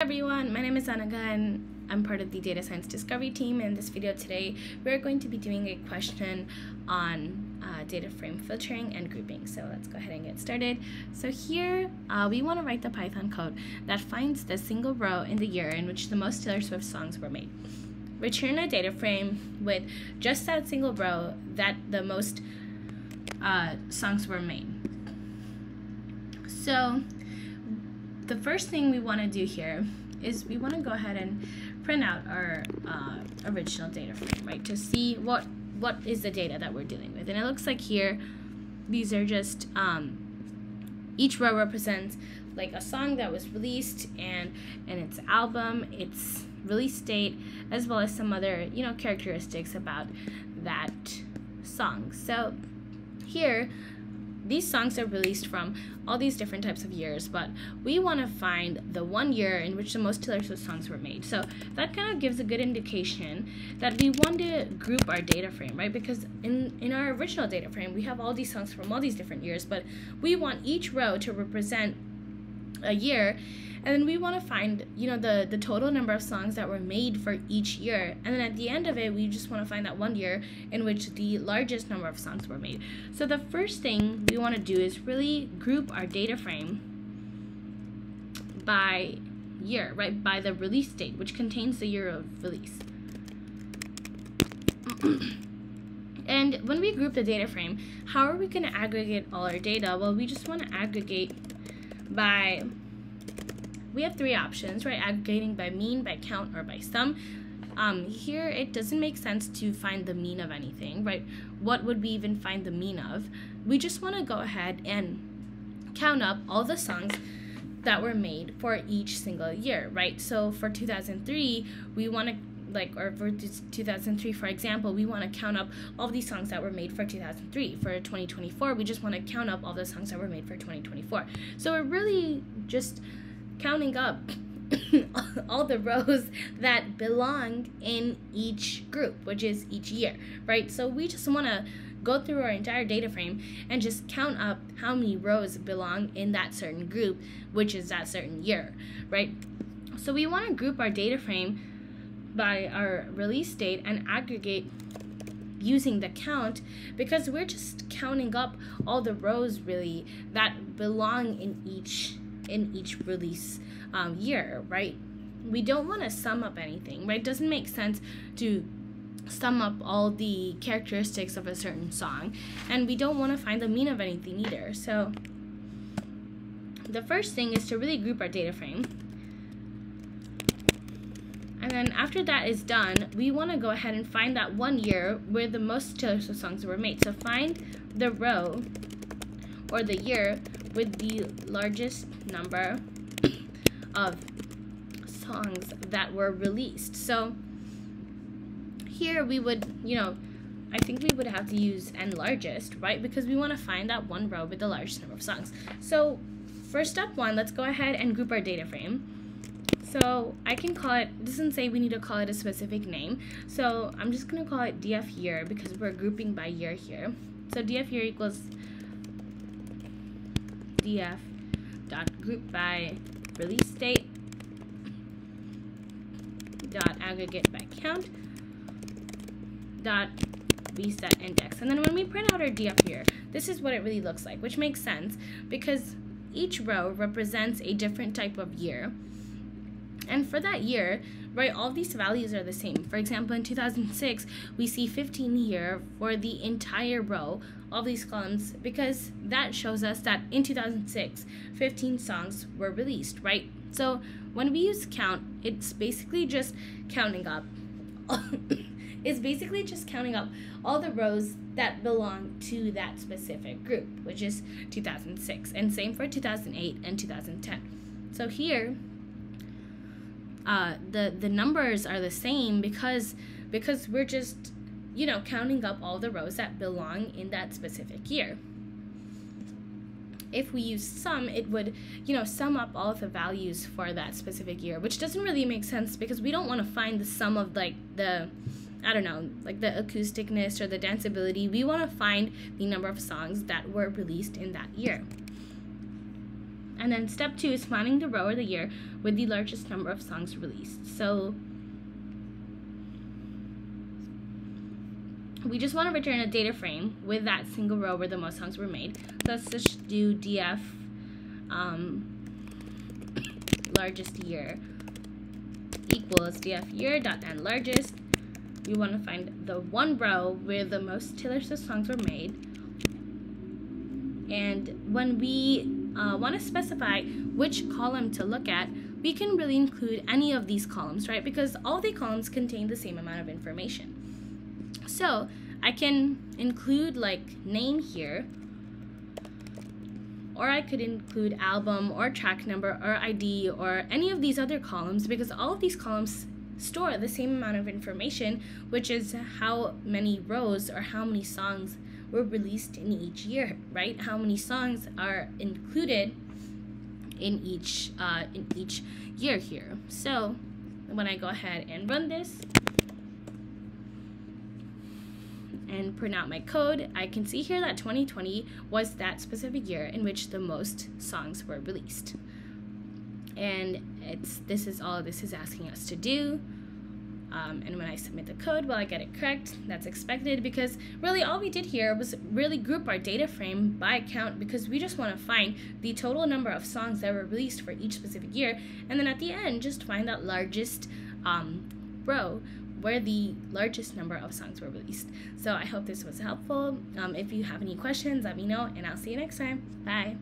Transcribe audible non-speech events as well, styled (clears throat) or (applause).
everyone, my name is Anaga and I'm part of the data science discovery team. In this video today, we're going to be doing a question on uh, data frame filtering and grouping. So let's go ahead and get started. So here, uh, we want to write the Python code that finds the single row in the year in which the most Taylor Swift songs were made. Return a data frame with just that single row that the most uh, songs were made. So the first thing we want to do here is we want to go ahead and print out our uh, original data frame, right, to see what what is the data that we're dealing with. And it looks like here, these are just, um, each row represents like a song that was released and, and its album, its release date, as well as some other, you know, characteristics about that song. So here, these songs are released from all these different types of years, but we want to find the one year in which the most Taylor Swift songs were made. So that kind of gives a good indication that we want to group our data frame, right? Because in, in our original data frame, we have all these songs from all these different years, but we want each row to represent a year and then we want to find you know the the total number of songs that were made for each year. And then at the end of it we just want to find that one year in which the largest number of songs were made. So the first thing we want to do is really group our data frame by year right? By the release date which contains the year of release. (clears throat) And when we group the data frame how are we going to aggregate all our data? Well we just want to aggregate by we have three options, right? Aggregating by mean, by count, or by sum. Um, here, it doesn't make sense to find the mean of anything, right? What would we even find the mean of? We just want to go ahead and count up all the songs that were made for each single year, right? So for 2003, we want to like or for 2003 for example we want to count up all these songs that were made for 2003 for 2024 we just want to count up all the songs that were made for 2024 so we're really just counting up (coughs) all the rows that belong in each group, which is each year, right? So we just want to go through our entire data frame and just count up how many rows belong in that certain group, which is that certain year, right? So we want to group our data frame by our release date and aggregate using the count because we're just counting up all the rows really that belong in each in each release um, year, right? We don't want to sum up anything, right? It doesn't make sense to sum up all the characteristics of a certain song, and we don't want to find the mean of anything either. So the first thing is to really group our data frame. And then after that is done, we want to go ahead and find that one year where the most Taylor Swift songs were made. So find the row or the year with the largest number of songs that were released. So here we would, you know, I think we would have to use n largest, right? Because we want to find that one row with the largest number of songs. So for step one, let's go ahead and group our data frame. So I can call it, it doesn't say we need to call it a specific name. So I'm just going to call it df year because we're grouping by year here. So df year equals df dot group by release date dot aggregate by count dot reset index. And then when we print out our df here, this is what it really looks like, which makes sense because each row represents a different type of year. And for that year, right, all these values are the same. For example, in 2006, we see 15 here for the entire row of these columns because that shows us that in 2006, 15 songs were released, right? So when we use count, it's basically just counting up. (coughs) it's basically just counting up all the rows that belong to that specific group, which is 2006, and same for 2008 and 2010. So here, uh, the the numbers are the same because because we're just you know counting up all the rows that belong in that specific year if we use sum it would you know sum up all the values for that specific year which doesn't really make sense because we don't want to find the sum of like the I don't know, like the acousticness or the danceability. We want to find the number of songs that were released in that year. And then step two is planning the row of the year with the largest number of songs released. So we just want to return a data frame with that single row where the most songs were made. So let's just do df um, largest year equals df year dot n largest. We want to find the one row where the most Taylor Swift songs were made. And when we uh, want to specify which column to look at, we can really include any of these columns, right? Because all the columns contain the same amount of information. So I can include like name here, or I could include album or track number or ID or any of these other columns because all of these columns store the same amount of information, which is how many rows or how many songs were released in each year, right? How many songs are included in each uh, in each year here. So when I go ahead and run this, and print out my code, I can see here that 2020 was that specific year in which the most songs were released. And it's this is all this is asking us to do. Um, and when I submit the code, will I get it correct? That's expected because really all we did here was really group our data frame by count because we just want to find the total number of songs that were released for each specific year. And then at the end, just find that largest um, row where the largest number of songs were released. So I hope this was helpful. Um, if you have any questions, let me know, and I'll see you next time. Bye.